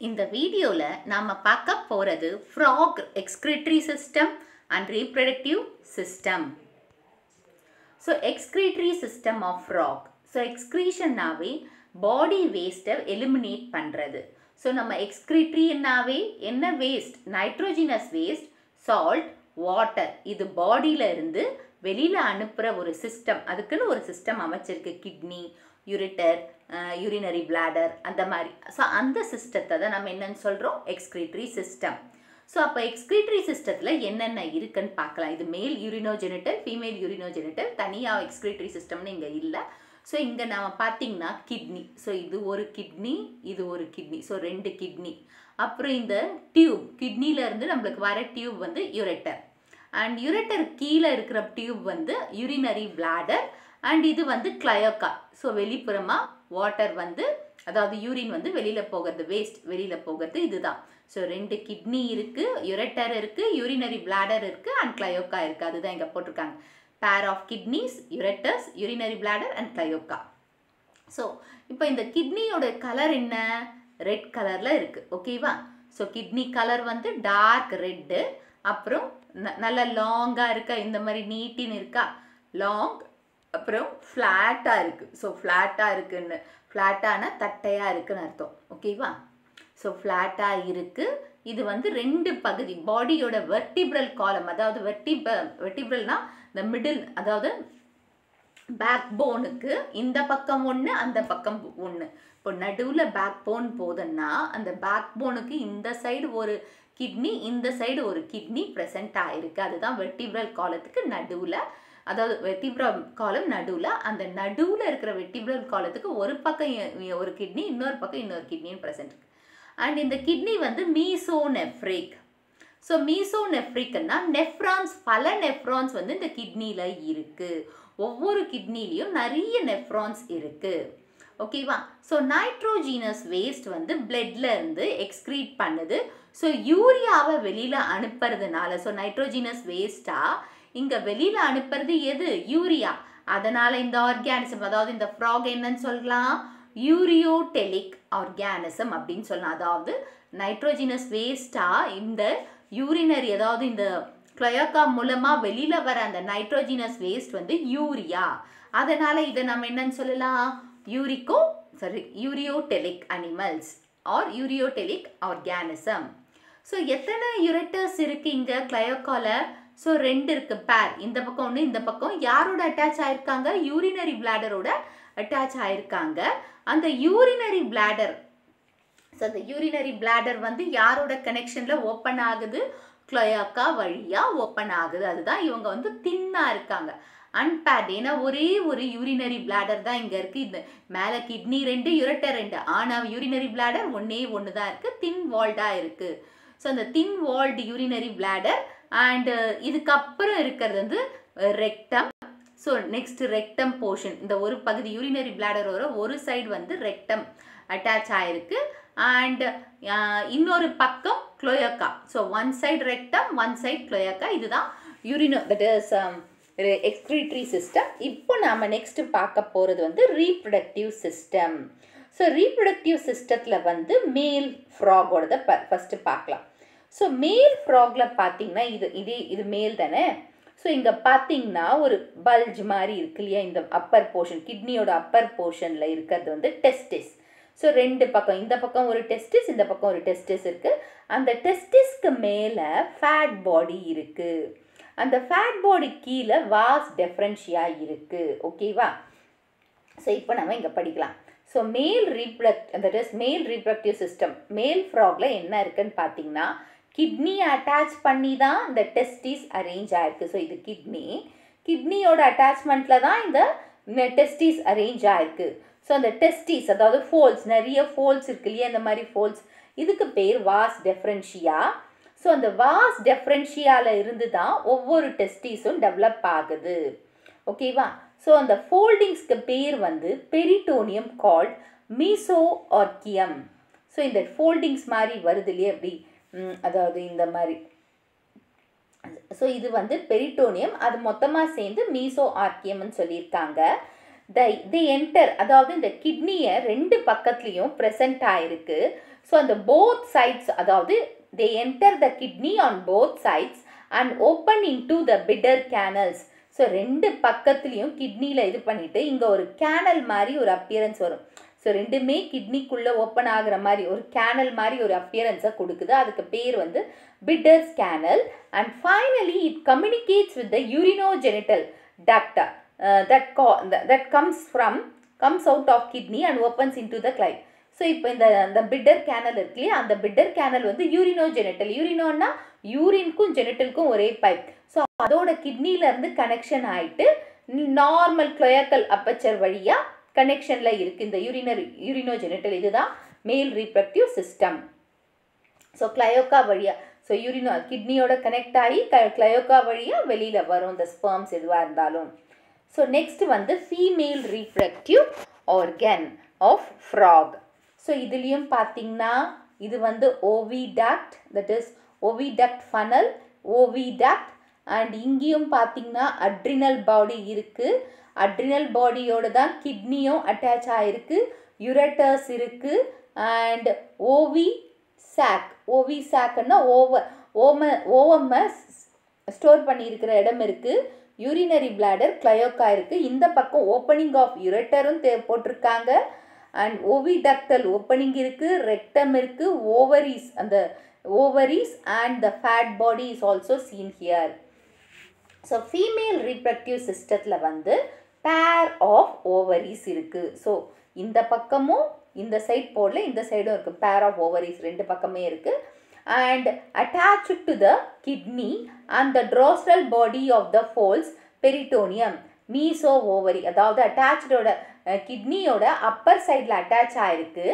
இந்த வீடியோவில் நாம் பார்க்க போகிறது frog excretory system and reproductive system so excretory system of frog so எக்ஸ்கிரீஷன்னாவே body வேஸ்ட்டை எலிமினேட் பண்ணுறது ஸோ நம்ம எக்ஸ்கிரிட்ரின்னாவே என்ன waste nitrogenous waste salt water இது பாடியில இருந்து வெளியில் அனுப்புகிற ஒரு சிஸ்டம் அதுக்குன்னு ஒரு சிஸ்டம் அமைச்சிருக்கு. கிட்னி யூரிட்டர் யூரினரி பிளாடர் அந்த மாதிரி. ஸோ அந்த சிஸ்டத்தை தான் நம்ம என்னன்னு சொல்கிறோம் எக்ஸ்கிரிட்டரி சிஸ்டம் ஸோ அப்போ எக்ஸ்கிரிட்டரி சிஸ்டத்தில் என்னென்ன இருக்குன்னு பார்க்கலாம். இது மேல் யூரினோஜெனிட்டல் ஃபீமேல் யூரினோஜெனிட்டல் தனியாக எக்ஸ்கிரிட்டரி சிஸ்டம்னு இங்கே இல்லை. ஸோ இங்கே நம்ம பார்த்தீங்கன்னா கிட்னி ஸோ இது ஒரு கிட்னி இது ஒரு கிட்னி ஸோ ரெண்டு கிட்னி அப்புறம் இந்த டியூப் கிட்னியிலேருந்து நம்மளுக்கு வர டியூப் வந்து யூரெட்டர் அண்ட் யுரேட்டர் கீழே இருக்கிற டியூப் வந்து யூரினரி பிளாடர் அண்ட் இது வந்து கிளயோக்கா ஸோ வெளிப்புறமாக வாட்டர் வந்து அதாவது யூரின் வந்து வெளியில் போகிறது வேஸ்ட் வெளியில் போகிறது இதுதான். ஸோ ரெண்டு கிட்னி இருக்குது யுரெட்டர் இருக்குது யூரினரி பிளாடர் இருக்குது அண்ட் கிளயோக்கா இருக்குது அதுதான் இங்கே போட்டிருக்காங்க. Pair of kidneys ureters urinary bladder and cloaca so இப்போ இந்த கிட்னியோட கலர் என்ன? ரெட் கலரில் இருக்குது ஓகேவா ஸோ கிட்னி கலர் வந்து டார்க் ரெட்டு அப்புறம் நல்லா லாங்காக இருக்கா இந்த மாதிரி நீட்டின்னு இருக்கா? லாங் அப்புறம் ஃப்ளாட்டாக இருக்குது ஸோ ஃப்ளாட்டாக இருக்குன்னு. ஃப்ளாட்டான தட்டையாக இருக்குன்னு அர்த்தம். ஓகேவா ஸோ ஃப்ளாட்டாக இருக்குது இது வந்து ரெண்டு பகுதி. பாடியோட வெர்டிப்ரல் காலம் அதாவது வெர்டிப வெர்டிப்ரல்னா இந்த மிடில் அதாவது பேக் போனுக்கு இந்த பக்கம் ஒன்று அந்த பக்கம் ஒன்று இப்போ நடுவில் பேக் போன் போதுன்னா அந்த பேக் போனுக்கு இந்த சைடு ஒரு கிட்னி இந்த சைடு ஒரு கிட்னி ப்ரெசென்ட் ஆகிருக்கு அதுதான் வெர்டிப்ரல் காலத்துக்கு நடுவில் அதாவது வெர்டிப்ரல் காலம் நடுவில் அந்த நடுவில் இருக்கிற வெர்டிப்ரல் காலத்துக்கு ஒரு பக்கம் ஒரு கிட்னி இன்னொரு பக்கம் இன்னொரு கிட்னின்னு ப்ரெசென்ட் இருக்குது அண்ட் இந்த கிட்னி வந்து மீசோ நெஃப்ரிக் ஸோ மீசோ நெஃப்ரிக்குன்னா நெஃப்ரான்ஸ் பல நெஃப்ரான்ஸ் வந்து இந்த கிட்னியில் இருக்குது ஒவ்வொரு கிட்னிலையும் நிறைய நெஃப்ரான்ஸ் இருக்குது ஓகேவா ஸோ நைட்ரோஜீனஸ் வேஸ்ட் வந்து பிளட்ல இருந்து எக்ஸ்க்ரீட் பண்ணுது. ஸோ யூரியாவை வெளியில் அனுப்புறதுனால ஸோ நைட்ரோஜீனஸ் வேஸ்ட்டாக இங்கே வெளியில் அனுப்புறது எது? யூரியா அதனால் இந்த ஆர்கானிசம் அதாவது இந்த ஃப்ராக் என்னன்னு சொல்லலாம். யூரியோடெலிக் ஆர்கானிசம் அப்படின்னு சொல்லலாம். அதாவது நைட்ரோஜினஸ் வேஸ்ட்டாக இந்த யூரினரி அதாவது இந்த கிளயோக்கா மூலமாக வெளியில் வர அந்த நைட்ரோஜினஸ் வேஸ்ட் வந்து யூரியா அதனால் இதை நம்ம என்னன்னு சொல்லலாம்? யூரிக்கோ sorry ureotelic animals are ureotelic organism. So எத்தனை யுரட்டர்ஸ் இருக்குது இங்கே? கிளயோக்காவில் ஸோ ரெண்டு இருக்குது பேர் இந்த பக்கம் ஒன்று இந்த பக்கம். யாரோட அட்டாச் ஆயிருக்காங்க? யூரினரி பிளாடரோட அட்டாச் ஆயிருக்காங்க. அந்த யூரினரி பிளாடர் ஸோ அந்த யூரினரி பிளாடர் வந்து யாரோட கனெக்ஷனில் ஓப்பன் ஆகுது? கிளோயாக்கா வழியாக ஓப்பன் ஆகுது. அதுதான் இவங்க வந்து தின்னாக இருக்காங்க. அன்பேட் ஏன்னா ஒரே ஒரு யூரினரி பிளாடர் தான் இங்கே இருக்குது இந்த மேலே கிட்னி ரெண்டு யுரட்டை ரெண்டு. ஆனால் யூரினரி பிளாடர் ஒன்றே ஒன்று தான் இருக்குது தின் வால்டாக இருக்குது ஸோ அந்த thin walled urinary bladder and இதுக்கப்புறம் இருக்கிறது வந்து rectum so next rectum portion இந்த ஒரு பகுதி யூரினரி பிளாடரோட ஒரு சைடு வந்து ரெக்டம் அட்டாச் ஆயிருக்கு. அண்ட் இன்னொரு பக்கம் cloaca so one side rectum one side cloaca இதுதான் யூரினோ தட் இஸ் எக்ஸ்க்ரீட்ரி சிஸ்டம் இப்போ நாம் நெக்ஸ்ட்டு பார்க்க போகிறது வந்து ரீப்ரொடக்டிவ் சிஸ்டம் ஸோ ரீப்ரொடக்டிவ் சிஸ்டத்தில் வந்து மேல் ஃப்ராகோடத ப ஃபஸ்ட்டு பார்க்கலாம். ஸோ மேல் ஃப்ராகில் பார்த்தீங்கன்னா இது இதே இது மேல் தானே? ஸோ இங்கே பார்த்தீங்கன்னா ஒரு பல்ஜ் மாதிரி இருக்கு இல்லையா? இந்த அப்பர் போர்ஷன் கிட்னியோட அப்பர் போர்ஷனில் இருக்கிறது வந்து டெஸ்டிஸ் ஸோ ரெண்டு பக்கம் இந்த பக்கம் ஒரு டெஸ்டிஸ் இந்த பக்கம் ஒரு டெஸ்டிஸ் இருக்குது அந்த டெஸ்டிஸ்க்கு மேலே ஃபேட் பாடி இருக்குது அந்த ஃபேட் பாடி கீழே வாஸ் டெஃப்ரென்ஷியாக இருக்குது ஓகேவா ஸோ இப்போ நம்ம இங்கே படிக்கலாம். So male reproduct that is male reproductive system male ஃப்ராக்ல என்ன இருக்குன்னு பார்த்தீங்கன்னா கிட்னி அட்டாச் பண்ணி தான் இந்த டெஸ்டிஸ் அரேஞ்ச் ஆயிருக்கு. ஸோ இது கிட்னி கிட்னியோட அட்டாச்மெண்ட்டில் தான் இந்த டெஸ்டிஸ் அரேஞ்ச் ஆயிருக்கு. ஸோ அந்த டெஸ்டிஸ் அதாவது ஃபோல்ஸ் நிறைய ஃபோல்ஸ் இருக்கு இல்லையா? இந்த மாதிரி ஃபோல்ஸ் இதுக்கு பேர் வாஸ் டெஃப்ரென்ஷியா ஸோ அந்த வாஸ் டெஃப்ரென்ஷியாவில் இருந்து தான் ஒவ்வொரு டெஸ்டிஸும் டெவலப் ஆகுது. ஓகேவா ஸோ அந்த ஃபோல்டிங்ஸ்க்கு பேர் வந்து peritoneum called mesorchium so இந்த ஃபோல்டிங்ஸ் மாதிரி வருது இல்லையா அப்படி அதாவது இந்த மாதிரி. ஸோ இது வந்து பெரிட்டோனியம் அது மொத்தமாக சேர்ந்து மீசோ ஆர்கியம்னு சொல்லியிருக்காங்க. த தி என்டர் அதாவது இந்த கிட்னியை ரெண்டு பக்கத்துலேயும் ப்ரெசண்ட் ஆயிருக்கு. ஸோ அந்த போத் சைட்ஸ் அதாவது they enter the kidney on both sides and open into the the canals. Canals so ரெண்டு பக்கத்துலேயும் கிட்னியில் இது பண்ணிவிட்டு இங்கே ஒரு கேனல் மாதிரி ஒரு அப்பியரன்ஸ் வரும். ஸோ ரெண்டுமே கிட்னிக்குள்ளே ஓப்பன் ஆகிற மாதிரி ஒரு கேனல் மாதிரி ஒரு அப்பியரன்ஸை கொடுக்குது. அதுக்கு பேர் வந்து Bidder's canal and finally it communicates with the urinogenital duct that கா that comes from comes out of kidney and opens into the cloaca so இப்போ இந்த அந்த பிட்டர் கேனல் இருக்கு இல்லையா? அந்த பிட்டர் கேனல் வந்து யூரினோ ஜெனட்டல் யூரினோன்னா யூரின்க்கும் ஜெனட்டலுக்கும் ஒரே பைப் ஸோ அதோட கிட்னிலேருந்து கனெக்ஷன் ஆகிட்டு நார்மல் கிளோயாக்கல் அப்பச்சர் வழியாக கனெக்ஷனில் இருக்குது இந்த யூரினர் யூரினோ ஜெனட்டல் இதுதான் மேல் ரீப்ரக்டிவ் சிஸ்டம் ஸோ கிளயோக்கா வழியாக ஸோ யூரினோ கிட்னியோட கனெக்ட் ஆகி க கிளயோக்கா வழியாக வெளியில் வரும் இந்த ஸ்பெர்ம்ஸ் எதுவாக இருந்தாலும். ஸோ நெக்ஸ்ட் வந்து female reproductive organ of frog so இதுலேயும் பார்த்தீங்கன்னா இது வந்து oviduct that is oviduct funnel oviduct and இங்கேயும் பார்த்தீங்கன்னா அட்ரினல் பாடி இருக்குது அட்ரினல் பாடியோட தான் கிட்னியும் அட்டாச் ஆகிருக்கு யுரட்டர்ஸ் இருக்குது அண்ட் ஓவி சாக் ஓவி சாக்குன்னா ஓவ ஓம ஓவம்மை ஸ்டோர் பண்ணியிருக்கிற இடம் இருக்குது யூரினரி பிளாடர் கிளயோக்கா இருக்குது இந்த பக்கம் ஓப்பனிங் ஆஃப் யுரட்டரும் தே போட்டிருக்காங்க. அண்ட் ஓவிடக்டல் ஓப்பனிங் இருக்குது ரெக்டம் இருக்குது ஓவரிஸ் அந்த ovaries and the fat body is also seen here so female reproductive சிஸ்டத்தில் வந்து பேர் ஆஃப் ஓவரிஸ் இருக்குது ஸோ இந்த பக்கமும் இந்த சைட் போடல இந்த சைடும் இருக்குது பேர் ஆஃப் ஓவரிஸ் ரெண்டு பக்கமே இருக்குது and attach to the kidney and the dorsal body of the folds peritoneum mesovary அதாவது அட்டாச்சோட கிட்னியோட அப்பர் சைடில் அட்டாச் ஆயிருக்கு.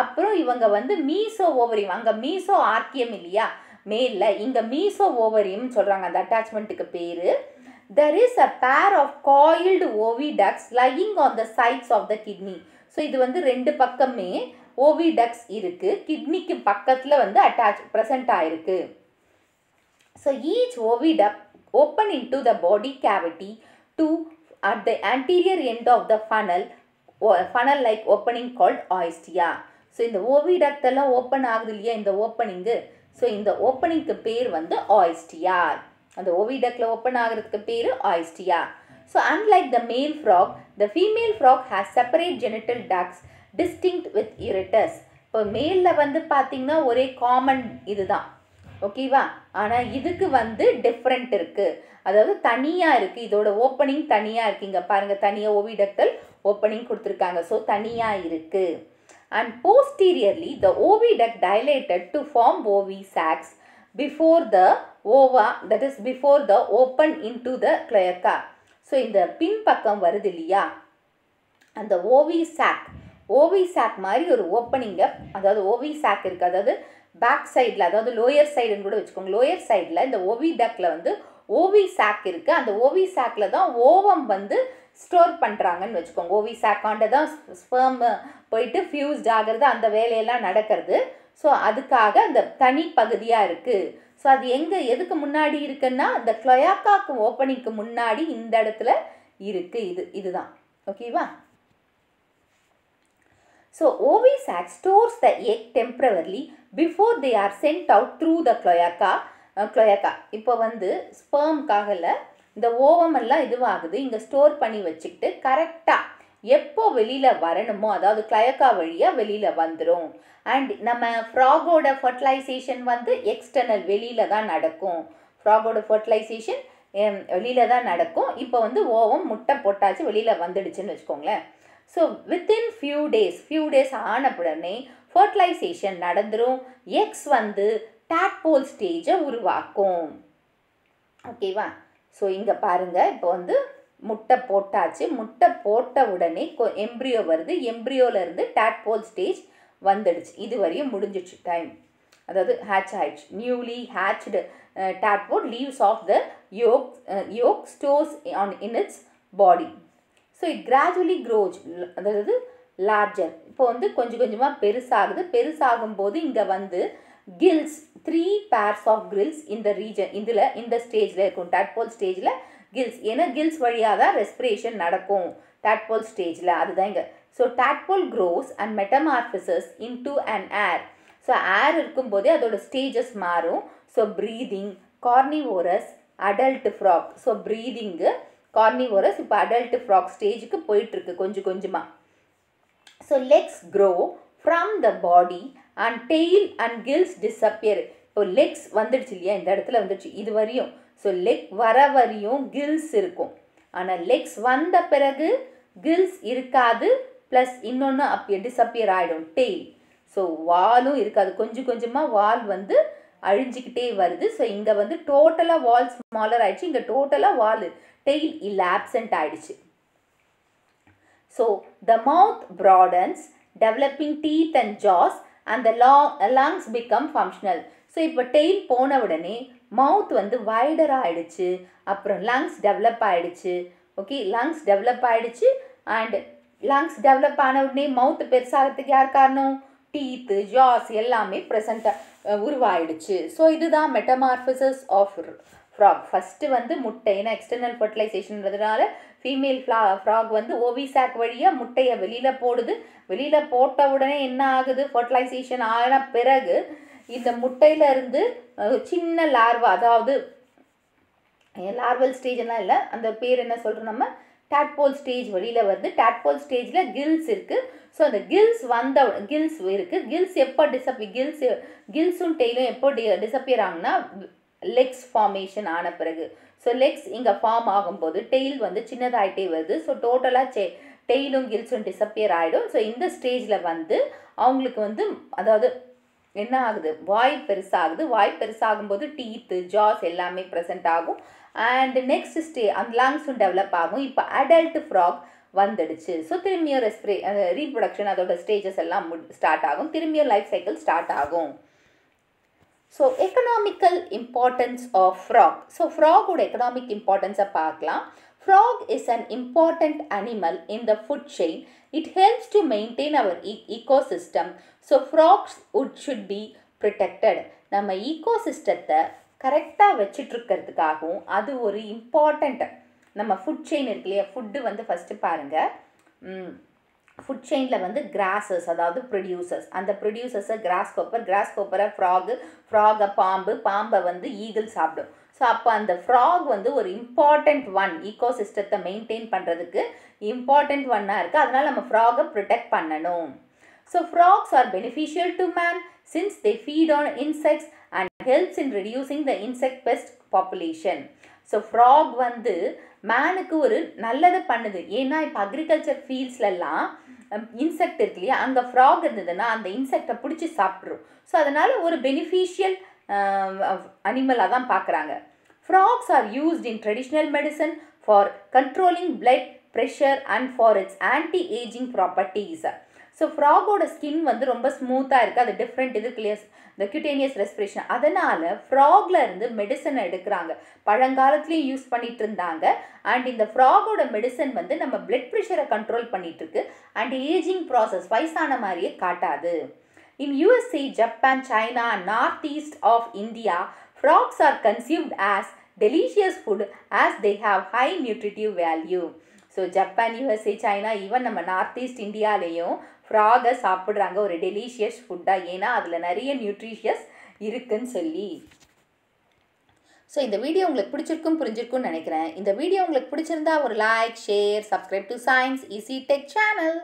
அப்புறம் இவங்க வந்து மீசோ ஓவரியம் அங்கே மீசோ ஆர்கியம் இல்லையா? மேலில் இங்கே மீசோ ஓவரியம் சொல்கிறாங்க அந்த அட்டாச்மெண்ட்டுக்கு பேர். There is a pair of coiled oviducts lying on the sides of the kidney so இது வந்து ரெண்டு பக்கமே ஓவிடக்ஸ் இருக்குது கிட்னிக்கு பக்கத்தில் வந்து அட்டாச் ப்ரெசண்ட் ஆயிருக்கு. So each oviduct open into the body cavity to at the anterior end of the funnel funnel like opening called oistia. So இந்த ஓவிடக்ட் எல்லாம் ஓப்பன் ஆகுது இல்லையா? இந்த ஓப்பனிங்கு ஸோ இந்த ஓப்பனிங்க்கு பேர் வந்து ஆயிஸ்டியார் அந்த ஓவிடக்டில் ஓப்பன் ஆகிறதுக்கு பேர் ஆயிஸ்டியா so unlike the male frog the female frog has separate genital ducts distinct with ureters இப்போ மேலில் வந்து பார்த்திங்கன்னா ஒரே காமன் இதுதான். ஓகேவா? ஆனால் இதுக்கு வந்து டிஃப்ரெண்ட் இருக்குது அதாவது தனியாக இருக்குது இதோட ஓப்பனிங் தனியாக இருக்குது இங்கே பாருங்கள் தனியாக ஓவிடக்டல் ஓப்பனிங் கொடுத்துருக்காங்க. ஸோ தனியாக இருக்குது and posteriorly the oviduct dilated to form ovisacs before the ova that is before the open into the cloaca so இந்த பின்பக்கம் வருது இல்லையா? அந்த ஓவி சாக் ஓவி சாக் மாதிரி ஒரு ஓப்பனிங்கை அதாவது ஓவி சாக் இருக்குது அதாவது பேக் சைடில் அதாவது லோயர் சைடுன்னு கூட வச்சுக்கோங்க. லோயர் சைடில் இந்த ஓவி டக்கில் வந்து ஓவி சாக் இருக்குது அந்த ஓவி சாக்கில் தான் ஓவம் வந்து ஸ்டோர் பண்ணுறாங்கன்னு வச்சுக்கோங்க. ஓவி சாக்காண்ட தான் ஸ்பேம் போயிட்டு ஃபியூஸ்ட் ஆகிறது அந்த வேலையெல்லாம் நடக்கிறது. ஸோ அதுக்காக அந்த தனி பகுதியாக இருக்குது ஸோ அது எங்கே எதுக்கு முன்னாடி இருக்குன்னா இந்த க்ளொயாக்காக்கு ஓப்பனிங்க்கு முன்னாடி இந்த இடத்துல இருக்குது இது இதுதான். ஓகேவா so ovisac stores the egg temporarily before they are sent out through the cloaca cloaca இப்போ வந்து ஸ்பேம்காகல இந்த ஓவம் எல்லாம் இதுவாகுது. இங்கே ஸ்டோர் பண்ணி வச்சுக்கிட்டு கரெக்டாக எப்போ வெளியில் வரணுமோ அதாவது கிளயக்கா வழியாக வெளியில் வந்துடும் அண்ட் நம்ம ஃப்ராகோட ஃபர்டிலைசேஷன் வந்து எக்ஸ்டர்னல் வெளியில் தான் நடக்கும். ஃப்ராகோட ஃபர்டிலைசேஷன் வெளியில் தான் நடக்கும். இப்போ வந்து ஓவம் முட்டை போட்டாச்சு வெளியில் வந்துடுச்சுன்னு வச்சுக்கோங்களேன். So within few days few days ஆனப்புடனே fertilisation நடந்துடும் எக்ஸ் வந்து டேட்போல் ஸ்டேஜை உருவாக்கும். ஓகேவா ஸோ இங்கே பாருங்கள் இப்போ வந்து முட்டை போட்டாச்சு. முட்டை போட்ட உடனே எம்ப்ரியோ வருது. எம்ப்ரியோலேருந்து டேட்போல் ஸ்டேஜ் வந்துடுச்சு. இது வரையும் முடிஞ்சிடுச்சு டைம் அதாவது ஹேட்ச் ஆயிடுச்சு. Newly hatched tadpole lives off the yolk yolk stores on in its body so it gradually grows அதாவது லார்ஜர் இப்போ வந்து கொஞ்சம் கொஞ்சமாக பெருசாகுது. பெருசாகும் போது இங்கே வந்து gills three pairs of gills இந்த ரீஜன் இதில் இந்த ஸ்டேஜில் இருக்கும். டட்போல் ஸ்டேஜில் கில்ஸ் ஏன்னா கில்ஸ் வழியாக தான் ரெஸ்பிரேஷன் நடக்கும். Tadpole ஸ்டேஜில் அதுதான் இங்கே. So tadpole grows and metamorphoses into and air so air இருக்கும்போதே அதோட ஸ்டேஜஸ் மாறும். So breathing carnivorous adult frog so breathing carnivorous இப்போ அடல்ட் ஃப்ராக் ஸ்டேஜுக்கு போயிட்டுருக்கு கொஞ்சம் கொஞ்சமாக so legs grow from the body and tail and gills disappear இப்போ legs வந்துடுச்சு இல்லையா? இந்த இடத்துல வந்துடுச்சு இது வரையும். ஸோ லெக் வர வரையும் கில்ஸ் இருக்கும். ஆனால் லெக்ஸ் வந்த பிறகு கில்ஸ் இருக்காது ப்ளஸ் இன்னொன்று அப் டிஸப்பியர் ஆகிடும் டெய்ல் ஸோ வாலும் இருக்காது கொஞ்சம் கொஞ்சமாக வால் வந்து அழிஞ்சிக்கிட்டே வருது. ஸோ இங்கே வந்து டோட்டலாக வால் ஸ்மாலர் ஆயிடுச்சு. இங்கே டோட்டலாக வால் டெய்ல் இல்லை ஆப்சண்ட் ஆயிடுச்சு. So the mouth broadens developing teeth and jaws and the long lungs become functional so இப்போ டெய்ல் போன உடனே மவுத் வந்து வைடர் ஆயிடுச்சு. அப்புறம் லங்ஸ் டெவலப் ஆயிடுச்சு. ஓகே லங்ஸ் டெவலப் ஆயிடுச்சு. அண்ட் லங்ஸ் டெவலப் ஆன உடனே மவுத் பெருசாகிறதுக்கு யார் காரணம்? டீத்து ஜாஸ் எல்லாமே ப்ரெசண்ட்டாக உருவாயிடுச்சு. ஸோ இதுதான் மெட்டமார்பிசஸ் ஆஃப் ஃப்ராக் ஃபஸ்ட்டு வந்து முட்டை. ஏன்னா எக்ஸ்டர்னல் ஃபர்டிலைசேஷன்றதுனால ஃபீமேல் ஃப்ளா ஃப்ராக் வந்து ஓவிசாக் வழியாக முட்டையை வெளியில் போடுது. வெளியில் போட்ட உடனே என்ன ஆகுது? ஃபர்டிலைசேஷன் ஆன பிறகு இந்த முட்டையிலருந்து சின்ன லார்வா அதாவது லார்வல் ஸ்டேஜ்லாம் இல்லை அந்த பேர் என்ன சொல்கிறோம் நம்ம? டாட்போல் ஸ்டேஜ் வெளியில் வருது. டாட்போல் ஸ்டேஜில் கில்ஸ் இருக்குது ஸோ அந்த கில்ஸ் வந்த கில்ஸ் இருக்குது கில்ஸ் எப்போ டிசப்பி கில்ஸ் கில்ஸும் டெய்லும் எப்போ டி டிசப்பியர் ஆகுனா லெக்ஸ் ஃபார்மேஷன் ஆன பிறகு. ஸோ லெக்ஸ் இங்கே ஃபார்ம் ஆகும்போது டெய்ல் வந்து சின்னதாயிட்டே வருது. ஸோ டோட்டலாக செ டெய்லும் கில்ஸும் டிசப்பியர் ஆகிடும் ஸோ இந்த ஸ்டேஜில் வந்து அவங்களுக்கு வந்து அதாவது என்ன ஆகுது? வாய் பெருசாகுது. வாய் பெருசாகும்போது டீத்து ஜாஸ் எல்லாமே ப்ரெசென்ட் ஆகும். அண்ட் நெக்ஸ்ட் ஸ்டே அந்த லங்ஸும் டெவலப் ஆகும். இப்போ அடல்ட் ஃப்ராக் வந்துடுச்சு. ஸோ திரும்பியும் ரெஸ்பிரே ரீப்ரொடக்ஷன் அதோட ஸ்டேஜஸ் எல்லாம் ஸ்டார்ட் ஆகும். திரும்பியும் லைஃப் சைக்கிள் ஸ்டார்ட் ஆகும். So economical importance of frog so ஃப்ராகோட economic இம்பார்ட்டன்ஸை பார்க்கலாம். Frog is an important animal in the food chain it helps to maintain our ecosystem so frogs would should be protected நம்ம ஈகோசிஸ்டத்தை கரெக்டாக வச்சிட்ருக்கிறதுக்காகவும் அது ஒரு important நம்ம food chain இருக்கு இல்லையா? ஃபுட்டு வந்து ஃபஸ்ட்டு பாருங்கள் ஃபுட் செயினில் வந்து கிராஸஸ் அதாவது ப்ரொடியூசர்ஸ் அந்த ப்ரொடியூசர்ஸை கிராஸ் கோப்பர் கிராஸ் கோப்பரை ஃப்ராகு ஃப்ராகை பாம்பு பாம்பை வந்து ஈகிள் சாப்பிடும். ஸோ அப்போ அந்த ஃப்ராக் வந்து ஒரு இம்பார்ட்டண்ட் ஒன் ஈகோ சிஸ்டத்தை மெயின்டைன் பண்ணுறதுக்கு இம்பார்ட்டண்ட் ஒன்னாக இருக்குது அதனால் நம்ம ஃப்ராகை ப்ரொடெக்ட் பண்ணணும். So frogs are beneficial to man since they feed on insects and helps in reducing the insect pest population so frog வந்து மேனுக்கு ஒரு நல்லது பண்ணுது. ஏன்னா இப்போ அக்ரிகல்ச்சர் ஃபீல்ட்ஸ்லலாம் இன்செக்ட் இருக்கு இல்லையா? அங்கே ஃப்ராக் இருந்ததுன்னா அந்த இன்செக்டை பிடிச்சி சாப்பிட்ரும். ஸோ அதனால் ஒரு பெனிஃபிஷியல் அனிமலாக தான் பார்க்குறாங்க frogs are used in traditional medicine for controlling blood pressure and for its anti ageing properties. So ஃப்ராகோட skin வந்து ரொம்ப ஸ்மூத்தாக இருக்குது அது டிஃப்ரெண்ட் இது கிளியர்ஸ் இந்த கியூட்டேனியஸ் ரெஸ்பிரேஷன் அதனால் ஃப்ராக்ல இருந்து மெடிசன் எடுக்கிறாங்க. பழங்காலத்துலேயும் யூஸ் பண்ணிட்டு இருந்தாங்க. அண்ட் இந்த ஃப்ராகோட மெடிசன் வந்து நம்ம பிளட் ப்ரெஷரை கண்ட்ரோல் பண்ணிகிட்ருக்கு அண்ட் ஏஜிங் ப்ராசஸ் வயசான மாதிரியே காட்டாது. In USA Japan China north east of India frogs are consumed as delicious food as they have high nutritive value so Japan USA China even நம்ம north east இந்தியாலேயும் ஃப்ராகை சாப்பிட்றாங்க. ஒரு delicious ஃபுட்டாக ஏன்னா அதில் நிறைய நியூட்ரிஷியஸ் இருக்குன்னு சொல்லி. ஸோ இந்த வீடியோ உங்களுக்கு பிடிச்சிருக்கும் புரிஞ்சிருக்கும்னு நினைக்கிறேன். இந்த வீடியோ உங்களுக்கு பிடிச்சிருந்தா ஒரு like share subscribe to Science Easy Tech channel